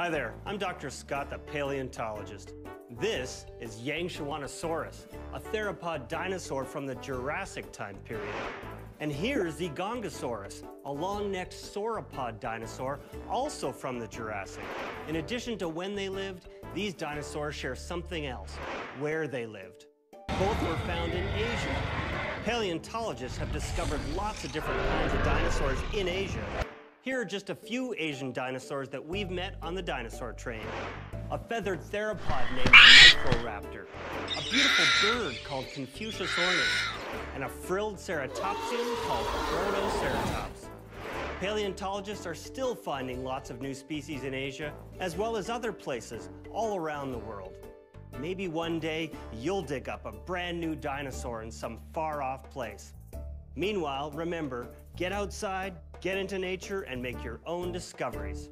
Hi there, I'm Dr. Scott, the paleontologist. This is Yangchuanosaurus, a theropod dinosaur from the Jurassic time period. And here's Zigongosaurus, a long-necked sauropod dinosaur, also from the Jurassic. In addition to when they lived, these dinosaurs share something else, where they lived. Both were found in Asia. Paleontologists have discovered lots of different kinds of dinosaurs in Asia, here are just a few Asian dinosaurs that we've met on the dinosaur train. A feathered theropod named Microraptor, a beautiful bird called Confuciusornis, and a frilled ceratopsian called Protoceratops. Paleontologists are still finding lots of new species in Asia, as well as other places all around the world. Maybe one day you'll dig up a brand new dinosaur in some far off place. Meanwhile, remember, get outside, get into nature, and make your own discoveries.